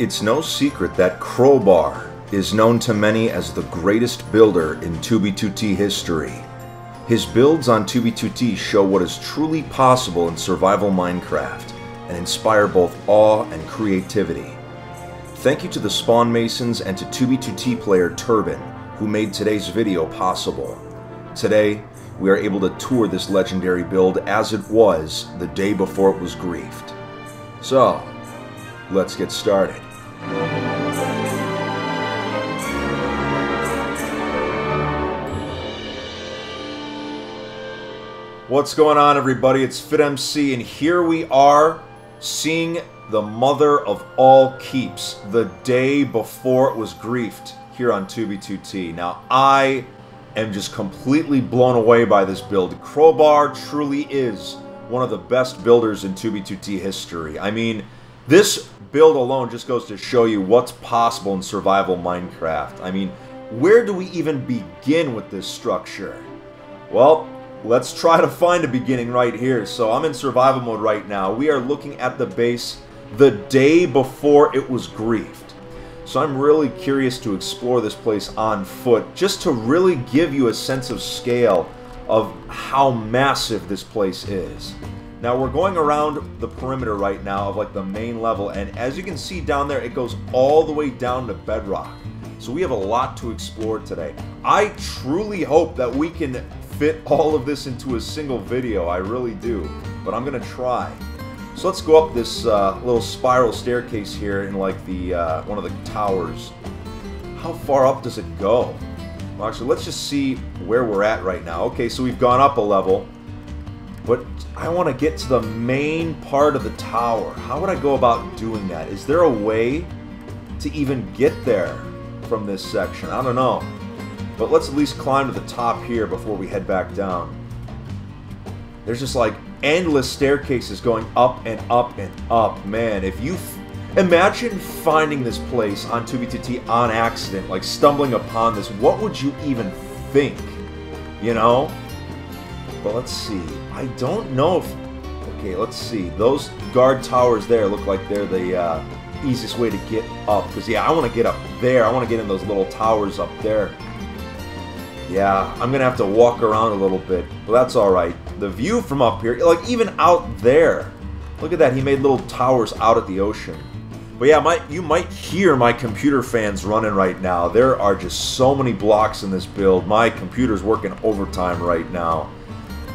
It's no secret that Krobar is known to many as the greatest builder in 2B2T history. His builds on 2B2T show what is truly possible in survival Minecraft and inspire both awe and creativity. Thank you to the Spawn Masons and to 2B2T player Turbin, who made today's video possible. Today, we are able to tour this legendary build as it was the day before it was griefed. So, let's get started. What's going on, everybody? It's FitMC, and here we are seeing the mother of all keeps the day before it was griefed here on 2B2T. Now, I am just completely blown away by this build. Krobar truly is one of the best builders in 2B2T history. I mean, this build alone just goes to show you what's possible in survival Minecraft. I mean, where do we even begin with this structure? Well, let's try to find a beginning right here. So I'm in survival mode right now. We are looking at the base the day before it was griefed. So I'm really curious to explore this place on foot, just to really give you a sense of scale of how massive this place is. Now we're going around the perimeter right now of like the main level, and as you can see down there, it goes all the way down to bedrock. So we have a lot to explore today. I truly hope that we can fit all of this into a single video. I really do. But I'm to try. So let's go up this uh, little spiral staircase here in like the uh, one of the towers. How far up does it go? Well, actually, let's just see where we're at right now. Okay, so we've gone up a level. But I want to get to the main part of the tower. How would I go about doing that? Is there a way to even get there from this section? I don't know. But let's at least climb to the top here before we head back down. There's just like endless staircases going up and up and up. Man, if you imagine finding this place on 2B2T on accident, like stumbling upon this, what would you even think? You know? But let's see. I don't know if... Okay, let's see. Those guard towers there look like they're the uh, easiest way to get up. Because, yeah, I want to get up there. I want to get in those little towers up there. Yeah, I'm going to have to walk around a little bit. But that's alright. The view from up here, like even out there. Look at that. He made little towers out at the ocean. But yeah, my, you might hear my computer fans running right now. There are just so many blocks in this build. My computer's working overtime right now.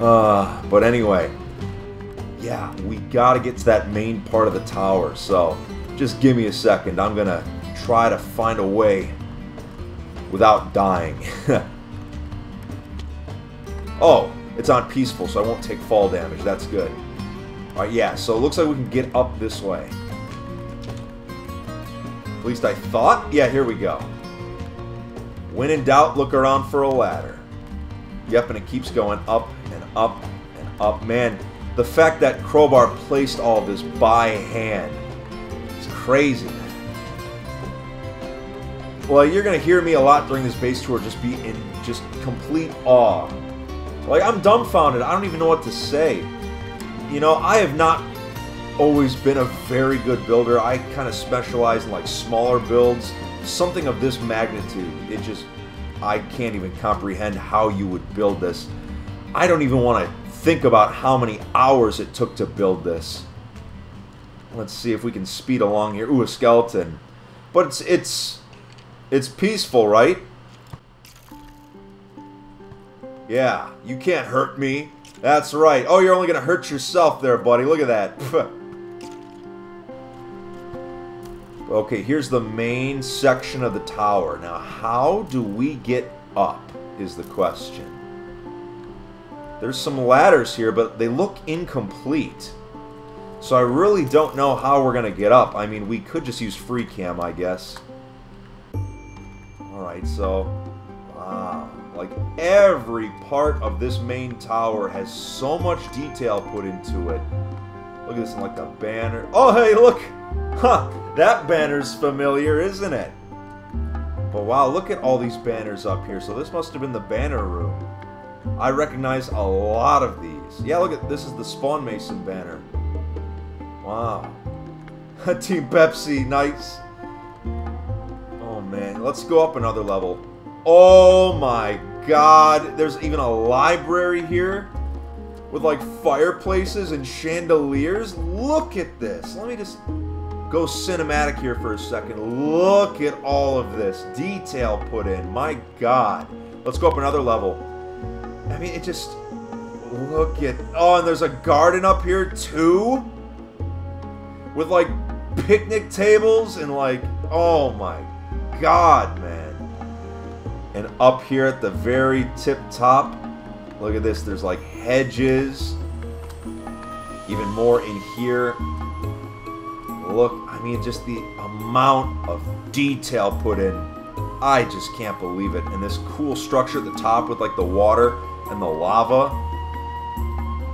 Uh, but anyway, yeah, we gotta get to that main part of the tower. So just give me a second. I'm gonna try to find a way without dying. oh, it's on peaceful, so I won't take fall damage. That's good. Alright, yeah, so it looks like we can get up this way. At least I thought. Yeah, here we go. When in doubt, look around for a ladder. Yep, and it keeps going up up and up. Man, the fact that Krobar placed all this by hand is crazy. Well, you're to hear me a lot during this base tour just be in just complete awe. Like, I'm dumbfounded. I don't even know what to say. You know, I have not always been a very good builder. I kind of specialize in, like, smaller builds. Something of this magnitude, it just I can't even comprehend how you would build this. I don't even want to think about how many hours it took to build this. Let's see if we can speed along here. Ooh, a skeleton. But it's it's it's peaceful, right? Yeah, you can't hurt me. That's right. Oh, you're only going to hurt yourself there, buddy. Look at that. Okay, here's the main section of the tower. Now, how do we get up is the question. There's some ladders here, but they look incomplete. So I really don't know how we're going to get up. I mean, we could just use free cam, I guess. Alright, so... Wow. Like, every part of this main tower has so much detail put into it. Look at this, like the banner. Oh, hey, look! Huh, that banner's familiar, isn't it? But wow, look at all these banners up here. So this must have been the banner room. I recognize a lot of these. Yeah, look at this is the Spawn Mason banner. Wow. Team Pepsi, nice. Oh man, let's go up another level. Oh my god, there's even a library here with like fireplaces and chandeliers. Look at this. Let me just go cinematic here for a second. Look at all of this detail put in. My god. Let's go up another level. I mean, it just look at Oh, and there's a garden up here too with like picnic tables and like oh my god, man. And up here at the very tip top, look at this. There's like hedges. Even more in here. Look, I mean, just the amount of detail put in. I just can't believe it. And this cool structure at the top with like the water and the lava.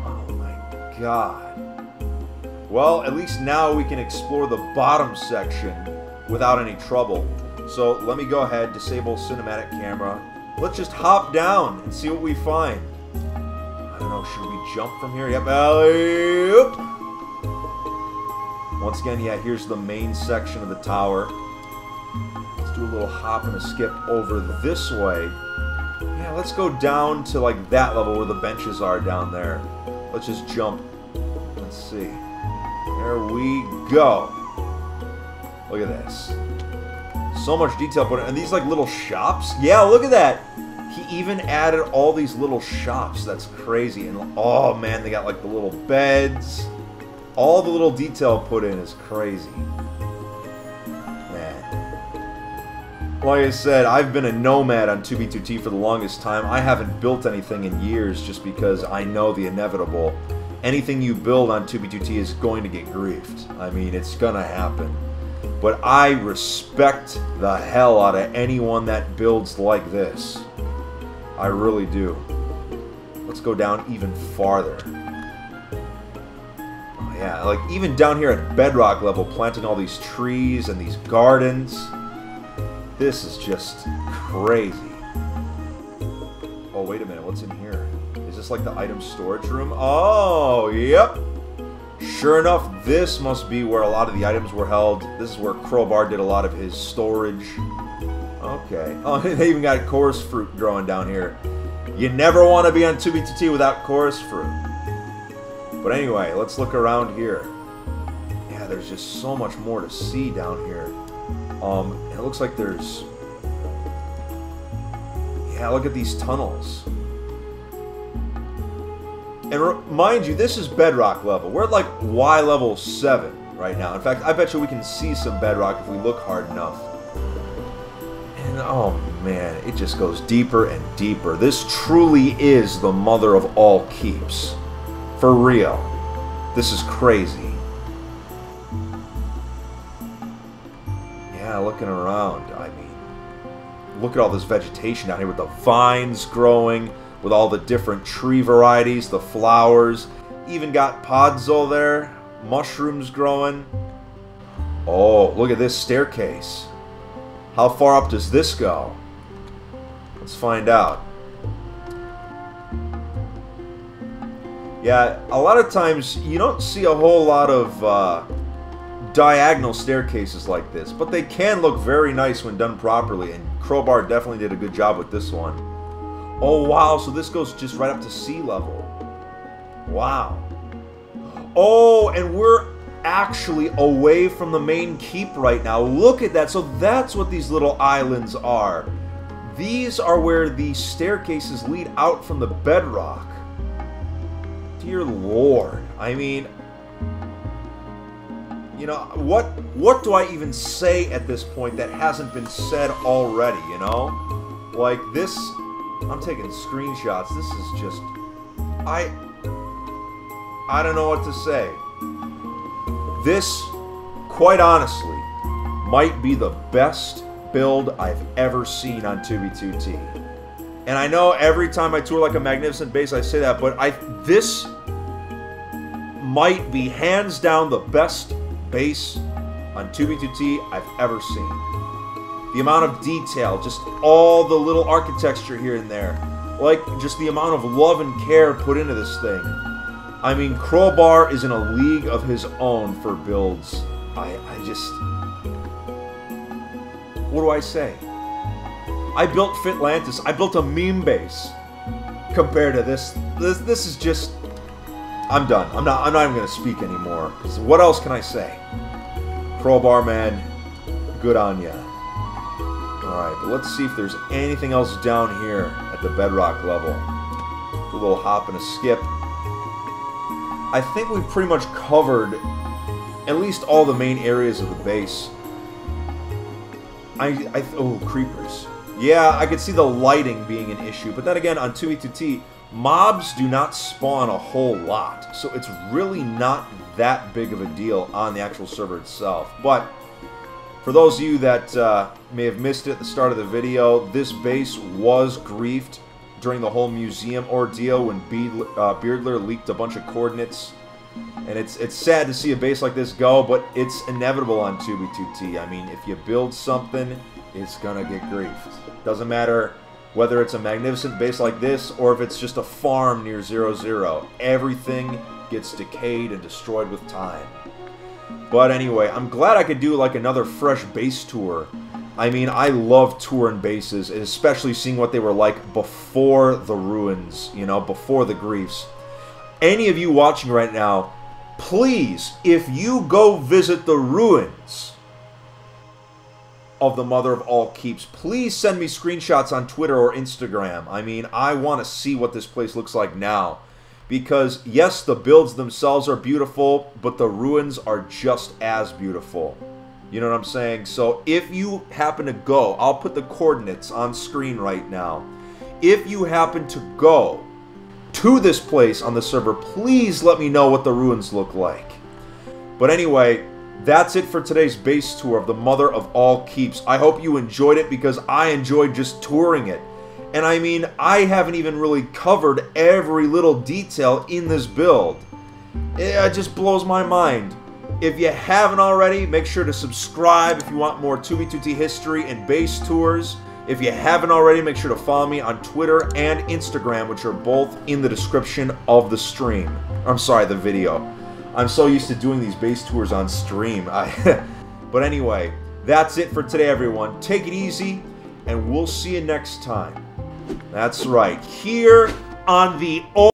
Oh my god. Well, at least now we can explore the bottom section without any trouble. So let me go ahead, disable cinematic camera. Let's just hop down and see what we find. I don't know, should we jump from here? Yep, uh, alley Once again, yeah, here's the main section of the tower. Let's do a little hop and a skip over this way. Yeah, let's go down to like that level where the benches are down there. Let's just jump. Let's see. There we go. Look at this. So much detail put in. And these like little shops. Yeah, look at that. He even added all these little shops. That's crazy. And oh man, they got like the little beds. All the little detail put in is crazy. Like I said, I've been a nomad on 2B2T for the longest time. I haven't built anything in years just because I know the inevitable. Anything you build on 2B2T is going to get griefed. I mean, it's gonna happen. But I respect the hell out of anyone that builds like this. I really do. Let's go down even farther. Oh, yeah, like even down here at bedrock level, planting all these trees and these gardens. This is just crazy. Oh, wait a minute. What's in here? Is this like the item storage room? Oh, yep. Sure enough, this must be where a lot of the items were held. This is where Krobar did a lot of his storage. Okay. Oh, they even got chorus fruit growing down here. You never want to be on 2B2T without chorus fruit. But anyway, let's look around here. Yeah, there's just so much more to see down here. Um, it looks like there's... Yeah, look at these tunnels. And mind you, this is bedrock level. We're at like Y level 7 right now. In fact, I bet you we can see some bedrock if we look hard enough. And oh man, it just goes deeper and deeper. This truly is the mother of all keeps. For real. This is crazy. Looking around, I mean, look at all this vegetation down here with the vines growing with all the different tree varieties, the flowers. Even got podzol there, mushrooms growing. Oh, look at this staircase. How far up does this go? Let's find out. Yeah, a lot of times you don't see a whole lot of uh, diagonal staircases like this, but they can look very nice when done properly, and Krobar definitely did a good job with this one. Oh, wow. So this goes just right up to sea level. Wow. Oh, and we're actually away from the main keep right now. Look at that. So that's what these little islands are. These are where the staircases lead out from the bedrock. Dear Lord. I mean, you know, what what do I even say at this point that hasn't been said already, you know? Like this I'm taking screenshots. This is just... I... I don't know what to say. This, quite honestly, might be the best build I've ever seen on 2B2T. And I know every time I tour like a magnificent base I say that, but I this might be hands down the best base on 2B2T I've ever seen the amount of detail, just all the little architecture here and there. Like, just the amount of love and care put into this thing. I mean, Krobar is in a league of his own for builds. I, I just... What do I say? I built Fitlantis. I built a meme base. Compared to this, this, this is just. I'm done. I'm not. I'm not even gonna speak anymore. What else can I say? Krobar man, good on ya. All right, but let's see if there's anything else down here at the bedrock level. A little hop and a skip. I think we've pretty much covered at least all the main areas of the base. I, I oh creepers. Yeah, I could see the lighting being an issue, but then again, on 2b2t, mobs do not spawn a whole lot, so it's really not that big of a deal on the actual server itself. But for those of you that uh, may have missed it at the start of the video, this base was griefed during the whole museum ordeal when uh, Beardler leaked a bunch of coordinates and it's it's sad to see a base like this go, but it's inevitable on 2b2t. I mean, if you build something, it's gonna get griefed. Doesn't matter whether it's a magnificent base like this or if it's just a farm near 0-0. Everything gets decayed and destroyed with time. But anyway, I'm glad I could do like another fresh base tour. I mean, I love touring bases, and especially seeing what they were like before the ruins, you know, before the griefs any of you watching right now, please, if you go visit the ruins of the Mother of All Keeps, please send me screenshots on Twitter or Instagram. I mean, I want to see what this place looks like now. Because, yes, the builds themselves are beautiful, but the ruins are just as beautiful. You know what I'm saying? So if you happen to go, I'll put the coordinates on screen right now. If you happen to go to this place on the server, please let me know what the ruins look like. But anyway, that's it for today's base tour of the Mother of All Keeps. I hope you enjoyed it because I enjoyed just touring it. And I mean, I haven't even really covered every little detail in this build. It just blows my mind. If you haven't already, make sure to subscribe if you want more 2b2t history and base tours. If you haven't already, make sure to follow me on Twitter and Instagram, which are both in the description of the stream. I'm sorry, the video. I'm so used to doing these base tours on stream. I, but anyway, that's it for today, everyone. Take it easy, and we'll see you next time. That's right, here on the